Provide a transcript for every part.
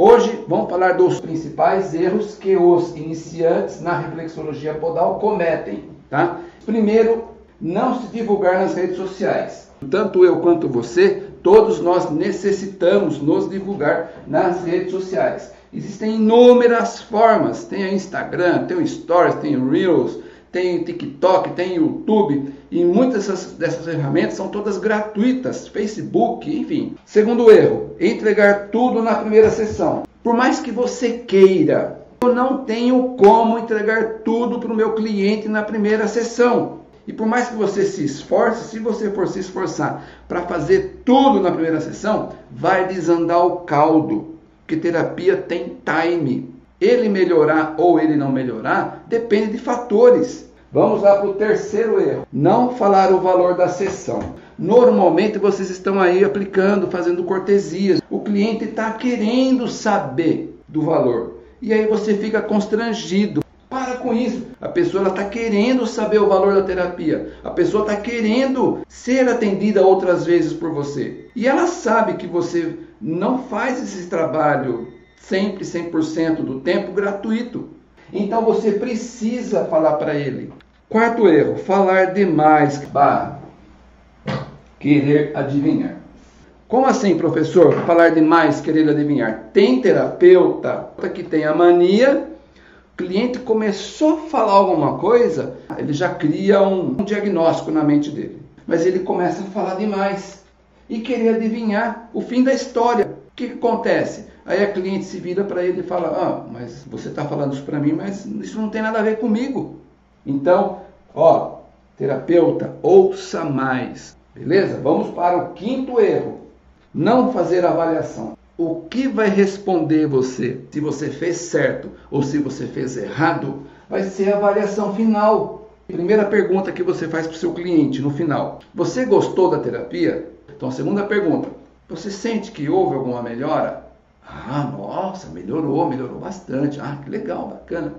Hoje vamos falar dos principais erros que os iniciantes na reflexologia podal cometem, tá? Primeiro, não se divulgar nas redes sociais. Tanto eu quanto você, todos nós necessitamos nos divulgar nas redes sociais. Existem inúmeras formas, tem o Instagram, tem o Stories, tem o Reels, tem TikTok, tem YouTube, e muitas dessas, dessas ferramentas são todas gratuitas, Facebook, enfim. Segundo erro, entregar tudo na primeira sessão. Por mais que você queira, eu não tenho como entregar tudo para o meu cliente na primeira sessão. E por mais que você se esforce, se você for se esforçar para fazer tudo na primeira sessão, vai desandar o caldo. Porque terapia tem time. Ele melhorar ou ele não melhorar depende de fatores. Vamos lá para o terceiro erro: não falar o valor da sessão. Normalmente vocês estão aí aplicando, fazendo cortesias. O cliente está querendo saber do valor e aí você fica constrangido. Para com isso. A pessoa está querendo saber o valor da terapia. A pessoa está querendo ser atendida outras vezes por você. E ela sabe que você não faz esse trabalho sempre 100% do tempo gratuito. Então você precisa falar para ele. Quarto erro, falar demais. Querer adivinhar. Como assim, professor? Falar demais, querer adivinhar. Tem terapeuta que tem a mania, o cliente começou a falar alguma coisa, ele já cria um, um diagnóstico na mente dele. Mas ele começa a falar demais e querer adivinhar o fim da história. O que acontece? Aí a cliente se vira para ele e fala: Ah, mas você está falando isso para mim, mas isso não tem nada a ver comigo. Então, ó, terapeuta, ouça mais. Beleza? Vamos para o quinto erro: não fazer avaliação. O que vai responder você se você fez certo ou se você fez errado vai ser a avaliação final. Primeira pergunta que você faz para o seu cliente no final: Você gostou da terapia? Então, a segunda pergunta: Você sente que houve alguma melhora? Ah, nossa, melhorou, melhorou bastante. Ah, que legal, bacana.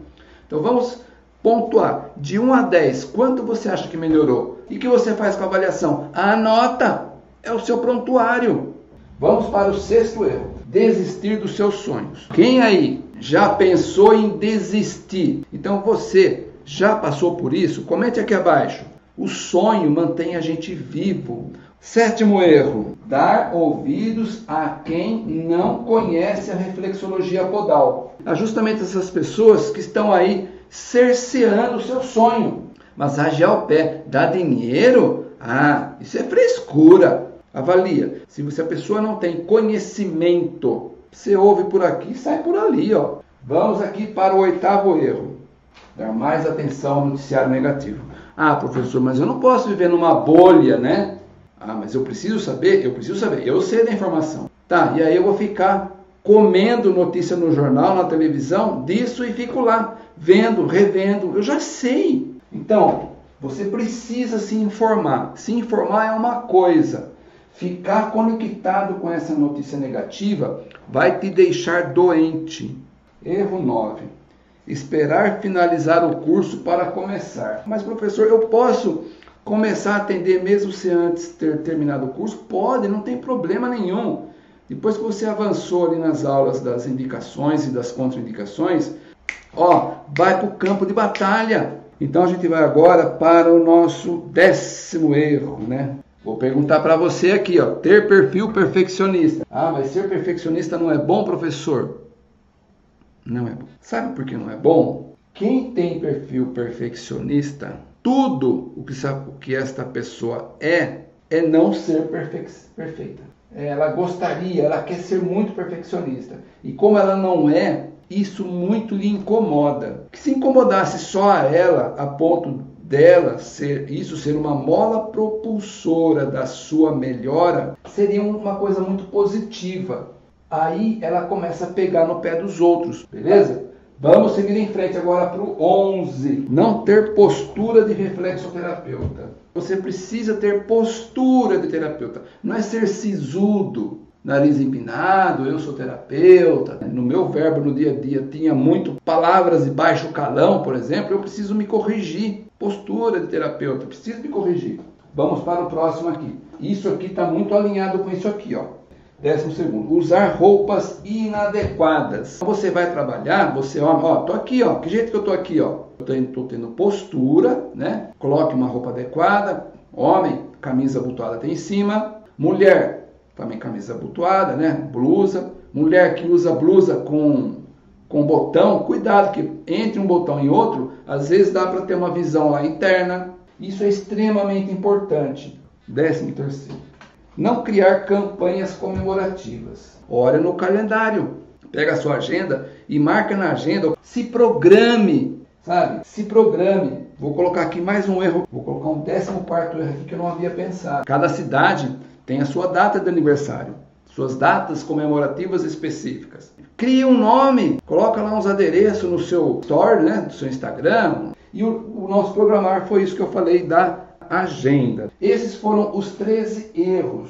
Então vamos pontuar de 1 a 10, quanto você acha que melhorou? E que você faz com a avaliação? A nota é o seu prontuário. Vamos para o sexto erro: desistir dos seus sonhos. Quem aí já pensou em desistir? Então você já passou por isso? Comente aqui abaixo. O sonho mantém a gente vivo. Sétimo erro: dar ouvidos a quem não conhece a reflexologia podal. Há justamente essas pessoas que estão aí cerceando o seu sonho. Massagem ao pé, dá dinheiro? Ah, isso é frescura. Avalia. Se você, a pessoa não tem conhecimento, você ouve por aqui sai por ali. Ó. Vamos aqui para o oitavo erro. Dar mais atenção ao noticiário negativo. Ah, professor, mas eu não posso viver numa bolha, né? Ah, mas eu preciso saber, eu preciso saber, eu sei da informação. Tá, e aí eu vou ficar comendo notícia no jornal, na televisão, disso e fico lá, vendo, revendo, eu já sei. Então, você precisa se informar. Se informar é uma coisa. Ficar conectado com essa notícia negativa vai te deixar doente. Erro 9. Esperar finalizar o curso para começar. Mas, professor, eu posso começar a atender mesmo se antes ter terminado o curso? Pode, não tem problema nenhum. Depois que você avançou ali nas aulas das indicações e das contraindicações, ó, vai para o campo de batalha. Então a gente vai agora para o nosso décimo erro, né? Vou perguntar para você aqui, ó, ter perfil perfeccionista. Ah, mas ser perfeccionista não é bom, professor? Não é bom. Sabe por que não é bom? Quem tem perfil perfeccionista tudo o que, o que esta pessoa é, é não ser perfeita. Ela gostaria, ela quer ser muito perfeccionista. E como ela não é, isso muito lhe incomoda. Que se incomodasse só a ela, a ponto dela ser isso ser uma mola propulsora da sua melhora, seria uma coisa muito positiva. Aí ela começa a pegar no pé dos outros, beleza? Vamos seguir em frente agora para o 11. Não ter postura de reflexoterapeuta. Você precisa ter postura de terapeuta. Não é ser sisudo, nariz empinado, eu sou terapeuta. No meu verbo no dia a dia tinha muito palavras de baixo calão, por exemplo. Eu preciso me corrigir. Postura de terapeuta, preciso me corrigir. Vamos para o próximo aqui. Isso aqui está muito alinhado com isso aqui, ó. Décimo segundo, usar roupas inadequadas. Você vai trabalhar, você, ó, ó, tô aqui, ó, que jeito que eu tô aqui, ó. Eu tô, tô tendo postura, né? Coloque uma roupa adequada. Homem, camisa abotoada até em cima. Mulher, também camisa abotoada, né? Blusa. Mulher que usa blusa com, com botão, cuidado que entre um botão e outro, às vezes dá para ter uma visão lá interna. Isso é extremamente importante. Décimo terceiro não criar campanhas comemorativas. Olha no calendário, pega a sua agenda e marca na agenda. Se programe, sabe? Se programe. Vou colocar aqui mais um erro. Vou colocar um décimo quarto erro aqui que eu não havia pensado. Cada cidade tem a sua data de aniversário, suas datas comemorativas específicas. Cria um nome, coloca lá uns adereços no seu store, né, no seu Instagram. E o, o nosso programar foi isso que eu falei da agenda. Esses foram os 13 erros.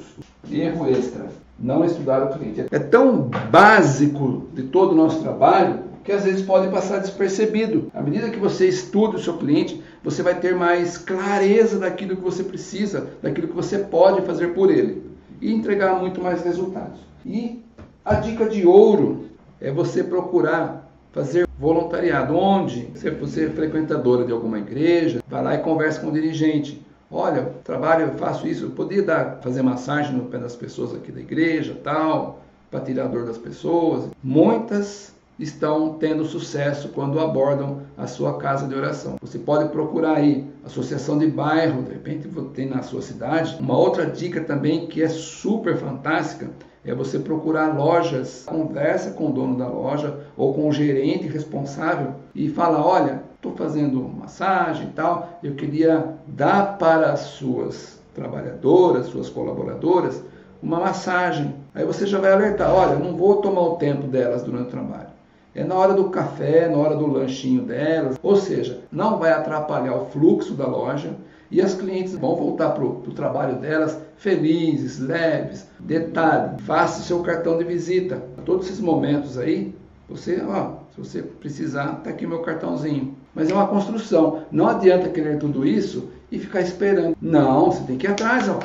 Erro extra. Não estudar o cliente. É tão básico de todo o nosso trabalho que às vezes pode passar despercebido. À medida que você estuda o seu cliente, você vai ter mais clareza daquilo que você precisa, daquilo que você pode fazer por ele e entregar muito mais resultados. E a dica de ouro é você procurar fazer voluntariado. Onde? Se você é frequentadora de alguma igreja, vai lá e conversa com o dirigente. Olha, trabalho, eu faço isso, eu podia dar, fazer massagem no pé das pessoas aqui da igreja, tal, para tirar a dor das pessoas. Muitas estão tendo sucesso quando abordam a sua casa de oração. Você pode procurar aí associação de bairro, de repente tem na sua cidade. Uma outra dica também que é super fantástica é você procurar lojas, conversa com o dono da loja ou com o gerente responsável e fala, olha, estou fazendo massagem e tal, eu queria dar para as suas trabalhadoras, suas colaboradoras, uma massagem. Aí você já vai alertar, olha, não vou tomar o tempo delas durante o trabalho. É na hora do café, na hora do lanchinho delas. Ou seja, não vai atrapalhar o fluxo da loja e as clientes vão voltar para o trabalho delas felizes, leves. Detalhe, faça seu cartão de visita. Todos esses momentos aí, você, ó, se você precisar, tá aqui meu cartãozinho. Mas é uma construção. Não adianta querer tudo isso e ficar esperando. Não, você tem que ir atrás, ó.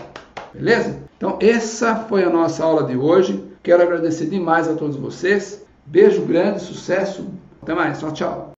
Beleza? Então, essa foi a nossa aula de hoje. Quero agradecer demais a todos vocês. Beijo grande, sucesso. Até mais. Tchau, tchau.